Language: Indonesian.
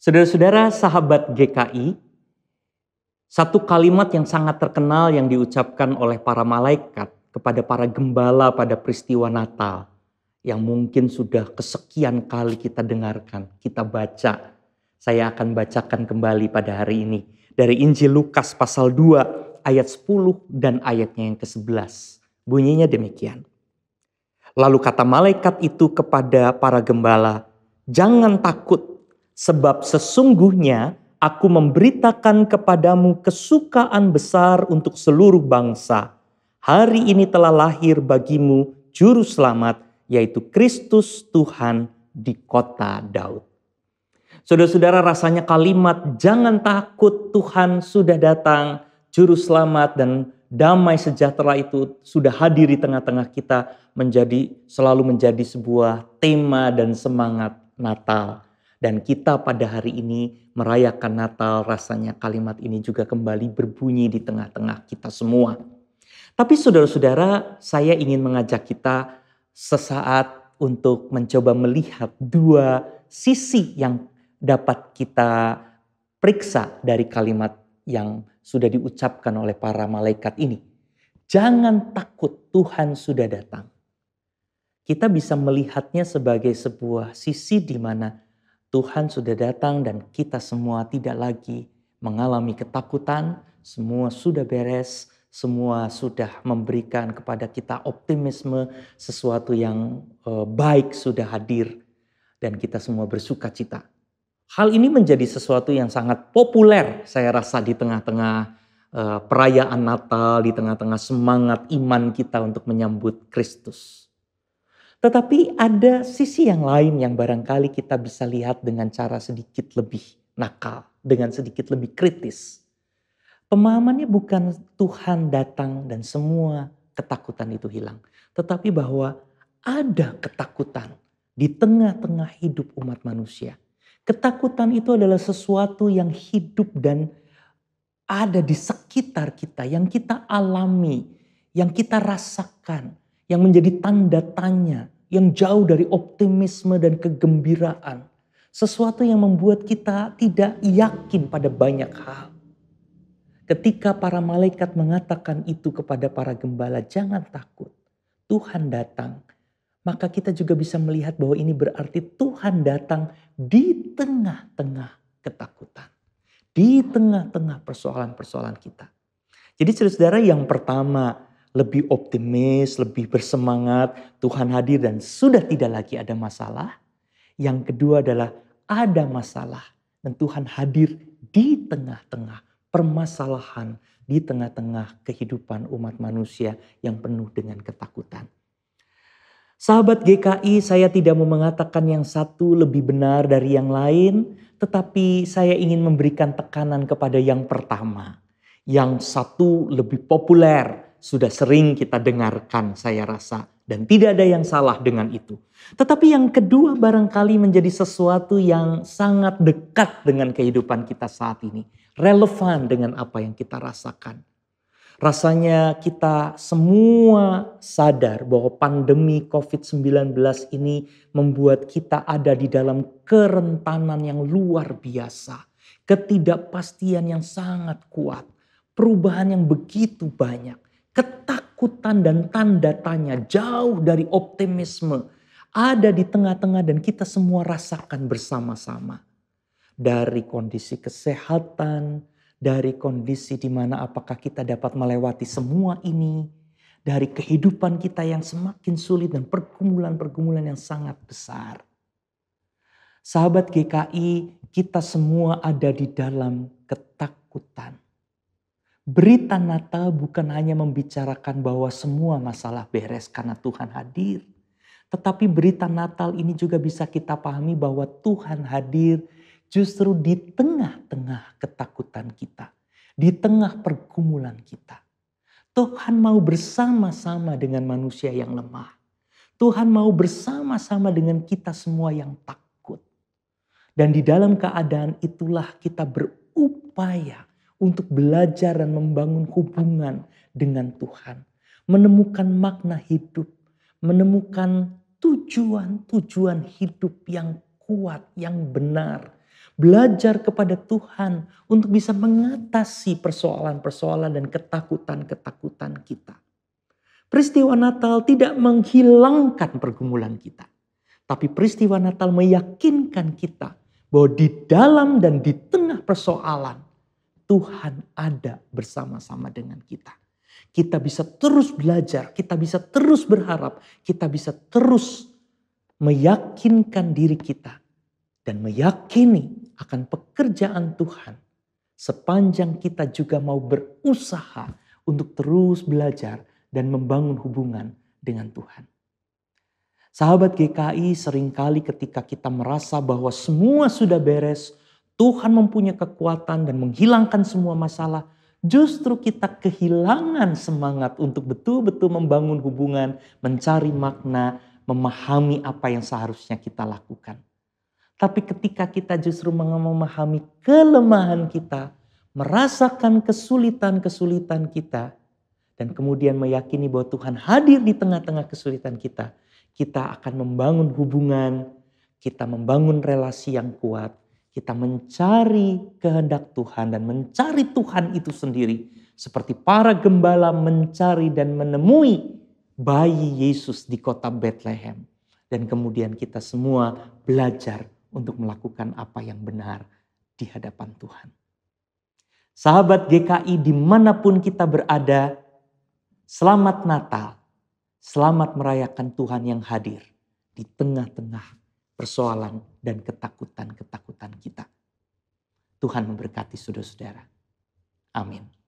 Saudara-saudara sahabat GKI, satu kalimat yang sangat terkenal yang diucapkan oleh para malaikat kepada para gembala pada peristiwa Natal yang mungkin sudah kesekian kali kita dengarkan, kita baca. Saya akan bacakan kembali pada hari ini dari Injil Lukas pasal 2 ayat 10 dan ayatnya yang ke-11. Bunyinya demikian. Lalu kata malaikat itu kepada para gembala, "Jangan takut, Sebab sesungguhnya aku memberitakan kepadamu kesukaan besar untuk seluruh bangsa. Hari ini telah lahir bagimu juru selamat yaitu Kristus Tuhan di kota Daud. Saudara-saudara rasanya kalimat jangan takut Tuhan sudah datang, juru selamat dan damai sejahtera itu sudah hadir di tengah-tengah kita menjadi selalu menjadi sebuah tema dan semangat Natal. Dan kita pada hari ini merayakan Natal, rasanya kalimat ini juga kembali berbunyi di tengah-tengah kita semua. Tapi saudara-saudara, saya ingin mengajak kita sesaat untuk mencoba melihat dua sisi yang dapat kita periksa dari kalimat yang sudah diucapkan oleh para malaikat ini. Jangan takut, Tuhan sudah datang. Kita bisa melihatnya sebagai sebuah sisi di mana Tuhan sudah datang dan kita semua tidak lagi mengalami ketakutan, semua sudah beres, semua sudah memberikan kepada kita optimisme, sesuatu yang uh, baik sudah hadir dan kita semua bersuka cita. Hal ini menjadi sesuatu yang sangat populer saya rasa di tengah-tengah uh, perayaan Natal, di tengah-tengah semangat iman kita untuk menyambut Kristus. Tetapi ada sisi yang lain yang barangkali kita bisa lihat dengan cara sedikit lebih nakal, dengan sedikit lebih kritis. Pemahamannya bukan Tuhan datang dan semua ketakutan itu hilang, tetapi bahwa ada ketakutan di tengah-tengah hidup umat manusia. Ketakutan itu adalah sesuatu yang hidup dan ada di sekitar kita, yang kita alami, yang kita rasakan, yang menjadi tanda tanya, yang jauh dari optimisme dan kegembiraan. Sesuatu yang membuat kita tidak yakin pada banyak hal. Ketika para malaikat mengatakan itu kepada para gembala, jangan takut. Tuhan datang. Maka kita juga bisa melihat bahwa ini berarti Tuhan datang di tengah-tengah ketakutan. Di tengah-tengah persoalan-persoalan kita. Jadi saudara-saudara yang pertama lebih optimis, lebih bersemangat, Tuhan hadir dan sudah tidak lagi ada masalah. Yang kedua adalah ada masalah dan Tuhan hadir di tengah-tengah permasalahan, di tengah-tengah kehidupan umat manusia yang penuh dengan ketakutan. Sahabat GKI, saya tidak mau mengatakan yang satu lebih benar dari yang lain, tetapi saya ingin memberikan tekanan kepada yang pertama. Yang satu lebih populer, sudah sering kita dengarkan saya rasa. Dan tidak ada yang salah dengan itu. Tetapi yang kedua barangkali menjadi sesuatu yang sangat dekat dengan kehidupan kita saat ini. Relevan dengan apa yang kita rasakan. Rasanya kita semua sadar bahwa pandemi COVID-19 ini membuat kita ada di dalam kerentanan yang luar biasa. Ketidakpastian yang sangat kuat. Perubahan yang begitu banyak ketakutan dan tanda tanya jauh dari optimisme ada di tengah-tengah dan kita semua rasakan bersama-sama. Dari kondisi kesehatan, dari kondisi di mana apakah kita dapat melewati semua ini, dari kehidupan kita yang semakin sulit dan pergumulan-pergumulan yang sangat besar. Sahabat GKI, kita semua ada di dalam ketakutan. Berita Natal bukan hanya membicarakan bahwa semua masalah beres karena Tuhan hadir. Tetapi berita Natal ini juga bisa kita pahami bahwa Tuhan hadir justru di tengah-tengah ketakutan kita. Di tengah pergumulan kita. Tuhan mau bersama-sama dengan manusia yang lemah. Tuhan mau bersama-sama dengan kita semua yang takut. Dan di dalam keadaan itulah kita berupaya untuk belajar dan membangun hubungan dengan Tuhan, menemukan makna hidup, menemukan tujuan-tujuan hidup yang kuat, yang benar, belajar kepada Tuhan untuk bisa mengatasi persoalan-persoalan dan ketakutan-ketakutan kita. Peristiwa Natal tidak menghilangkan pergumulan kita. Tapi peristiwa Natal meyakinkan kita bahwa di dalam dan di tengah persoalan Tuhan ada bersama-sama dengan kita. Kita bisa terus belajar, kita bisa terus berharap, kita bisa terus meyakinkan diri kita dan meyakini akan pekerjaan Tuhan sepanjang kita juga mau berusaha untuk terus belajar dan membangun hubungan dengan Tuhan. Sahabat GKI sering kali ketika kita merasa bahwa semua sudah beres, Tuhan mempunyai kekuatan dan menghilangkan semua masalah, justru kita kehilangan semangat untuk betul-betul membangun hubungan, mencari makna, memahami apa yang seharusnya kita lakukan. Tapi ketika kita justru memahami kelemahan kita, merasakan kesulitan-kesulitan kita, dan kemudian meyakini bahwa Tuhan hadir di tengah-tengah kesulitan kita, kita akan membangun hubungan, kita membangun relasi yang kuat, kita mencari kehendak Tuhan dan mencari Tuhan itu sendiri. Seperti para gembala mencari dan menemui bayi Yesus di kota Bethlehem. Dan kemudian kita semua belajar untuk melakukan apa yang benar di hadapan Tuhan. Sahabat GKI di mana pun kita berada, Selamat Natal. Selamat merayakan Tuhan yang hadir di tengah-tengah persoalan dan ketakutan-ketakutan kita. Tuhan memberkati saudara-saudara. Amin.